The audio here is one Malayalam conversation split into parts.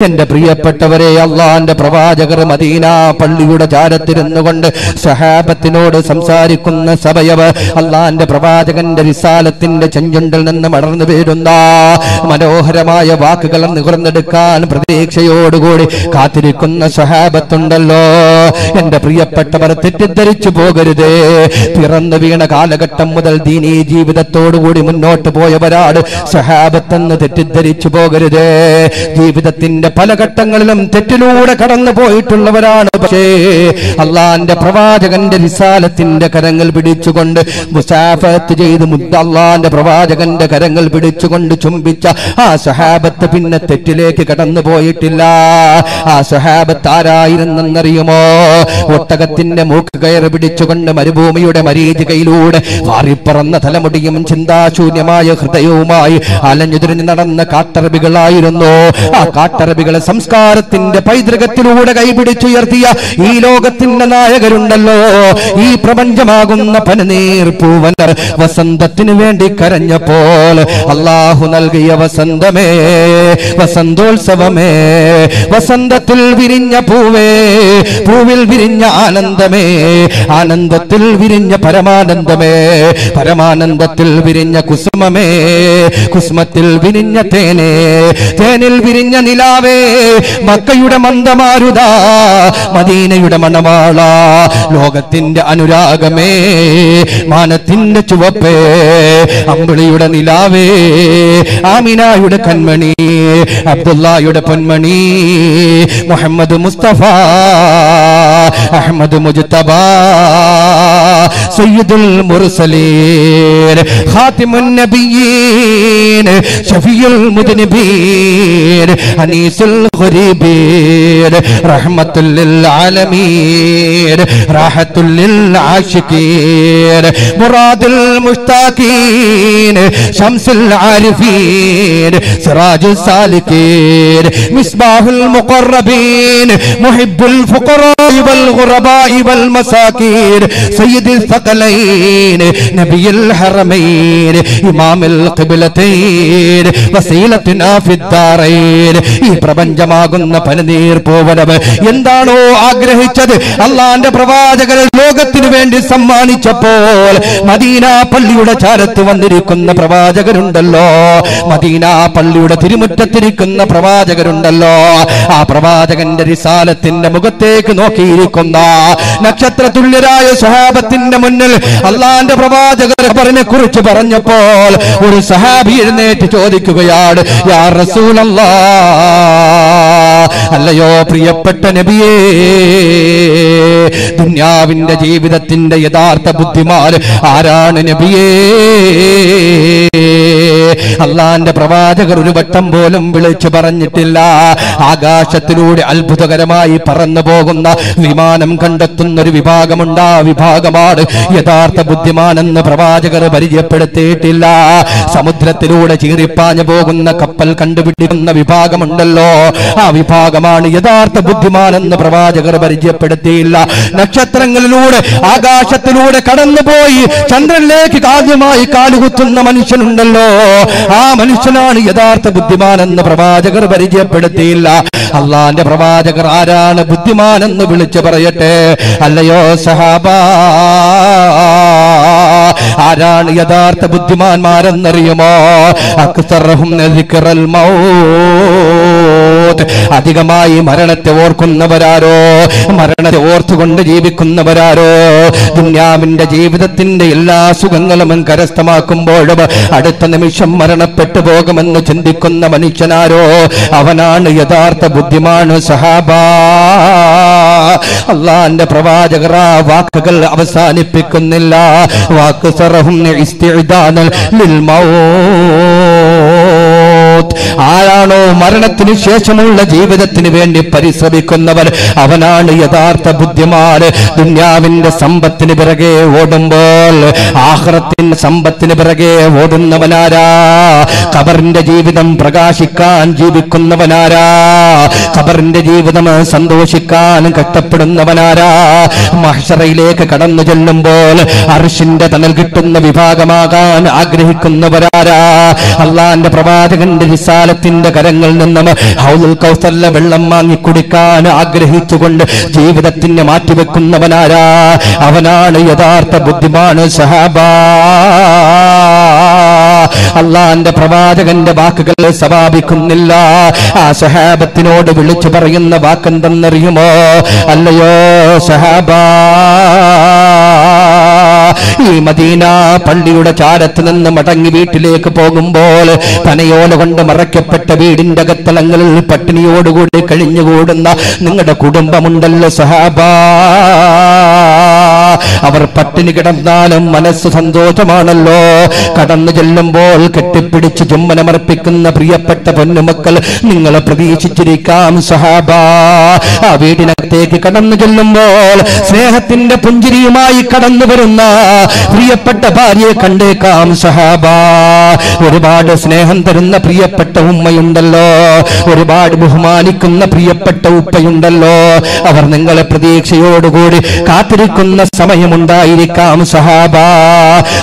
എന്റെ പ്രിയപ്പെട്ടവരെ അള്ളാന്റെ പ്രവാചകർ മദീന പള്ളിയുടെ ചാരത്തിരുന്നു കൊണ്ട് സഹാബത്തിനോട് സംസാരിക്കുന്ന സഭയവ് അള്ളാന്റെ പ്രവാചകന്റെ വിശാലത്തിന്റെ ചെഞ്ചുണ്ടിൽ നിന്ന് മടർന്നു വീരുന്ന മനോഹരമായ വാക്കുകൾ നികർന്നെടുക്കാൻ പ്രതീക്ഷയോടുകൂടി കാത്തിരിക്കുന്ന സഹാബത്തുണ്ടല്ലോ എന്റെ പ്രിയപ്പെട്ടവർ തെറ്റിദ്ധരിച്ചു പോകരുതേ. പിറന്നു വീണ കാലഘട്ടം മുതൽ ദീനീ ജീവിതത്തോടുകൂടി മുന്നോട്ട് പോയവരാണ് സഹാബത്തെന്ന് തെറ്റിദ്ധരിച്ചു പോകരുതേ. ജീവിതത്തിന്റെ പല ഘട്ടങ്ങളിലും തെറ്റിലൂടെ കടന്നു പോയിട്ടുള്ളവരാണ്. പക്ഷേ അള്ളാന്റെ പ്രവാചകന്റെ വിശാലത്തിന്റെ കരങ്ങൾ പിടിച്ചുകൊണ്ട് മുസാഫത്ത് ചെയ്ത് മുദ്ദ അള്ളാന്റെ പ്രവാചകന്റെ കരങ്ങൾ പിടിച്ചുകൊണ്ട് ചുംബിച്ച ആ സഹാബത്ത് പിന്നെ തെറ്റിലേക്ക് കടന്നു പോയിട്ടില്ല. ആ സഹാബത്ത് ആരായിരുന്നെന്നറിയുമോ? ഒട്ടകത്തിന്റെ മൂക്ക് കയറി പിടിച്ചുകൊണ്ട് മരുഭൂമിയുടെ മരീചികയിലൂടെ വാറിപ്പറന്ന തലമുടിയും ചിന്താശൂന്യമായ ഹൃദയവുമായി അലഞ്ഞുതിരിഞ്ഞ് നടന്ന കാട്ടറബികളായിരുന്നു. ആ കാട്ടറബികളെ സംസ്കാരത്തിന്റെ പൈതൃകത്തിലൂടെ കൈപിടിച്ചുയർത്തിയ ഈ ലോകത്തിന്റെ നായകരുണ്ടല്ലോ. ഈ പ്രപഞ്ചമാകുന്ന പനനീർ പൂവൻ വസന്തത്തിന് വേണ്ടി കരഞ്ഞപ്പോൾ അള്ളാഹു നൽകിയ വസന്തമേ വസന്തോത്സവമേ വസന്തത്തിൽ വിരിഞ്ഞ പൂവേ പൂവിൽ വിരിഞ്ഞ ആനന്ദമേ ആനന്ദത്തിൽ വിരിഞ്ഞ പരമാനന്ദമേ പരമാനന്ദത്തിൽ വിരിഞ്ഞ കുസുമമേ കുസുമത്തിൽ വിരിഞ്ഞ തേനേ തേനിൽ വിരിഞ്ഞ നിലാവേ മക്കയുടെ മന്ദമാരുത മദീനയുടെ മണമാള ലോകത്തിന്റെ അനുരാഗമേ മാനത്തിന്റെ ചുവപ്പേ അമ്പിളിയുടെ നിലാവേ ആമിനായുടെ കൺമണി അബ്ദുല്ലായുടെ പൊന്മണി മുഹമ്മദ് മുസ്തഫ അഹമ്മദ് മുജ്തബ സയ്യിദുൽ മുർസലീൻ ഖാതിമുൻ നബിയീൻ ഷഫിയുൽ മുദ്നബീൻ അനീസുൽ الغريبين رحمة للعالمين راحة للعاشقين مراد المشتاقين شمس العارفين سراج السالكين مصباح المقربين محب الفقراء والغرباء والمساكين سيد الثقلين نبي الحرمين إمام القبلتين وسيلتنا في الدارين പ്രപഞ്ചമാകുന്ന പനിനീർ പോവനവ്. എന്താണോ ആഗ്രഹിച്ചത്? അള്ളാന്റെ പ്രവാചകൻ ലോകത്തിന് വേണ്ടി സമ്മാനിച്ചപ്പോൾ മദീന പള്ളിയുടെ ചാരത്ത് വന്നിരിക്കുന്ന പ്രവാചകരുണ്ടല്ലോ. മദീന പള്ളിയുടെ തിരുമുറ്റത്തിരിക്കുന്ന പ്രവാചകരുണ്ടല്ലോ. ആ പ്രവാചകന്റെ റിസാലത്തിന്റെ മുഖത്തേക്ക് നോക്കിയിരിക്കുന്ന നക്ഷത്ര തുല്യരായ സഹാബത്തിന്റെ മുന്നിൽ അള്ളാന്റെ പ്രവാചകർ അവരിനെ കുറിച്ച് പറഞ്ഞപ്പോൾ ഒരു സഹാബി എഴുന്നേറ്റ് ചോദിക്കുകയാണ് യാ റസൂലല്ലാ അല്ലയോ പ്രിയപ്പെട്ട നബിയേ ദുന്യാവിന്റെ ജീവിതത്തിന്റെ യഥാർത്ഥ ബുദ്ധിമാർ ആരാണ് നബിയേ? അള്ളാന്റെ പ്രവാചകർ ഒരു വട്ടം പോലും വിളിച്ചു പറഞ്ഞിട്ടില്ല. ആകാശത്തിലൂടെ അത്ഭുതകരമായി പറന്നു പോകുന്ന വിമാനം കണ്ടെത്തുന്ന ഒരു വിഭാഗമുണ്ട്. ആ വിഭാഗമാണ് യഥാർത്ഥ ബുദ്ധിമാനെന്ന് പ്രവാചകർ പരിചയപ്പെടുത്തിയിട്ടില്ല. സമുദ്രത്തിലൂടെ ചീറിപ്പാഞ്ഞു പോകുന്ന കപ്പൽ കണ്ടുപിടിക്കുന്ന വിഭാഗമുണ്ടല്ലോ. ആ വിഭാഗമാണ് യഥാർത്ഥ ബുദ്ധിമാനെന്ന് പ്രവാചകർ പരിചയപ്പെടുത്തിയില്ല. നക്ഷത്രങ്ങളിലൂടെ ആകാശത്തിലൂടെ കടന്നുപോയി ചന്ദ്രനിലേക്ക് ആദ്യമായി കാലുകുത്തുന്ന മനുഷ്യനുണ്ടല്ലോ. ആ മനുഷ്യനാണ് യഥാർത്ഥ ബുദ്ധിമാൻ എന്ന് പ്രവാചകർ പരിചയപ്പെടുത്തിയില്ല. അള്ളാന്റെ പ്രവാചകർ ആരാണ് ബുദ്ധിമാൻ എന്ന് വിളിച്ചു പറയട്ടെ. അല്ലയോ സഹാബ ആരാണ് യഥാർത്ഥ ബുദ്ധിമാന്മാരെന്നറിയുമോ? അക്സറഹും ദിക്റൽ അധികമായി മരണത്തെ ഓർക്കുന്നവരാരോ? മരണത്തെ ഓർത്തുകൊണ്ട് ജീവിക്കുന്നവരാരോ? ദുന്യാവിന്റെ ജീവിതത്തിന്റെ എല്ലാ സുഖങ്ങളും കരസ്ഥമാക്കുമ്പോഴും അടുത്ത നിമിഷം മരണപ്പെട്ടു പോകുമെന്ന് ചിന്തിക്കുന്ന മനുഷ്യനാരോ? അവനാണ് യഥാർത്ഥ ബുദ്ധിമാണ് സഹാബ. അള്ളാന്റെ പ്രവാചകർ ആ വാക്കുകൾ അവസാനിപ്പിക്കുന്നില്ല. വാക്ക് മൗത്ത് ആരാണോ മരണത്തിന് ശേഷമുള്ള ജീവിതത്തിന് വേണ്ടി പരിശ്രമിക്കുന്നവൻ അവനാണ് യഥാർത്ഥ ബുദ്ധിമാൻ. ദുന്യാവിന്റെ സമ്പത്തിന് പിറകെ ഓടുമ്പോൾ ആഹ്റത്തിന്റെ സമ്പത്തിന് പിറകെ ഓടുന്നവനാരാ? ഖബറിന്റെ ജീവിതം പ്രകാശിക്കാൻ ജീവിക്കുന്നവനാരാ? ഖബറിന്റെ ജീവിതം സന്തോഷിക്കാൻ കഷ്ടപ്പെടുന്നവനാരാ? മഹ്ഷറയിലേക്ക് കടന്നു ചെല്ലുമ്പോൾ അർഷിന്റെ തണൽ കിട്ടുന്ന വിഭാഗമാകാൻ ആഗ്രഹിക്കുന്നവരാരാ? അള്ളാന്റെ പ്രവാചകന്റെ റിസാലത്തിന്റെ കരങ്ങളിൽ നിന്നും ഹൗലുൽ കൗസല്ല വെള്ളം വാങ്ങി കുടിക്കാൻ ആഗ്രഹിച്ചുകൊണ്ട് ജീവിതത്തിന് മാറ്റിവെക്കുന്നവനാരാ? അവനാണ് യഥാർത്ഥ ബുദ്ധിമാണ് സഹാബാ. അള്ളാന്റെ പ്രവാചകന്റെ വാക്കുകൾ സവാപിക്കുന്നില്ല. ആ സഹാബത്തിനോട് വിളിച്ചു പറയുന്ന വാക്കെന്തെന്നറിയുമോ? അല്ലയോ സഹാബാ. ഈ മദീന പള്ളിയുടെ ചാരത്ത് നിന്ന് മടങ്ങി വീട്ടിലേക്ക് പോകുമ്പോൾ തനയോല കൊണ്ട് മറയ്ക്കപ്പെട്ട വീടിന്റെ അകത്തലങ്ങളിൽ പട്ടിണിയോടുകൂടി കഴിഞ്ഞുകൂടുന്ന നിങ്ങളുടെ കുടുംബമുണ്ടല്ലോ സഹാബാ. അവർ പട്ടിണി കിടന്നാലും മനസ്സ് സന്തോഷമാണല്ലോ. കടന്നു ചെല്ലുമ്പോൾ കെട്ടിപ്പിടിച്ച് ചുമ്മനമർപ്പിക്കുന്ന പ്രിയപ്പെട്ട പൊന്നുമക്കൾ നിങ്ങളെ പ്രതീക്ഷിച്ചിരിക്കാം സഹാബാ. ആ വീടിനകത്തേക്ക് കടന്നു ചെല്ലുമ്പോൾ സ്നേഹത്തിന്റെ പുഞ്ചിരിയുമായി കടന്നു വരുന്ന പ്രിയപ്പെട്ട ഭാര്യയെ കണ്ടേക്കാം സഹാബാ. ഒരുപാട് സ്നേഹം തരുന്ന പ്രിയപ്പെട്ട ഉമ്മയുണ്ടല്ലോ. ഒരുപാട് ബഹുമാനിക്കുന്ന പ്രിയപ്പെട്ട ഉപ്പയുണ്ടല്ലോ. അവർ നിങ്ങളെ പ്രതീക്ഷയോടുകൂടി കാത്തിരിക്കുന്ന സമയമുണ്ടായിരിക്കാം സഹാബ.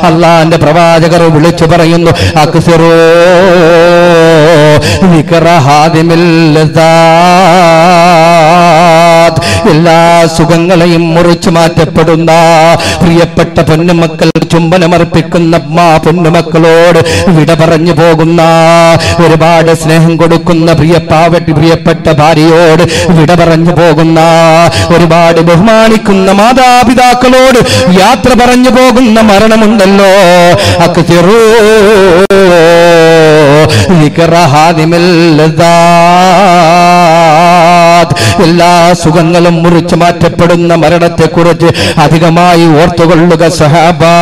അള്ളാന്റെ പ്രവാചകർ വിളിച്ചു പറയുന്നു അക്സിറോ എല്ലാ സുഖങ്ങളെയും മുറിച്ചു മാറ്റപ്പെടുന്ന പ്രിയപ്പെട്ട പൊന്നുമക്കൾ ചുംബനമർപ്പിക്കുന്ന മാ പൊന്നുമക്കളോട് വിട പറഞ്ഞു പോകുന്ന ഒരുപാട് സ്നേഹം കൊടുക്കുന്ന പ്രിയപ്പാവട്ടി പ്രിയപ്പെട്ട ഭാര്യയോട് വിട പറഞ്ഞു പോകുന്ന ഒരുപാട് ബഹുമാനിക്കുന്ന മാതാപിതാക്കളോട് യാത്ര പറഞ്ഞു പോകുന്ന മരണമുണ്ടല്ലോ. അക്തിറൂ എല്ലാ സുഖങ്ങളും മുറിച്ചു മാറ്റപ്പെടുന്ന മരണത്തെക്കുറിച്ച് അധികമായി ഓർത്തുകൊള്ളുക സഹാബാ.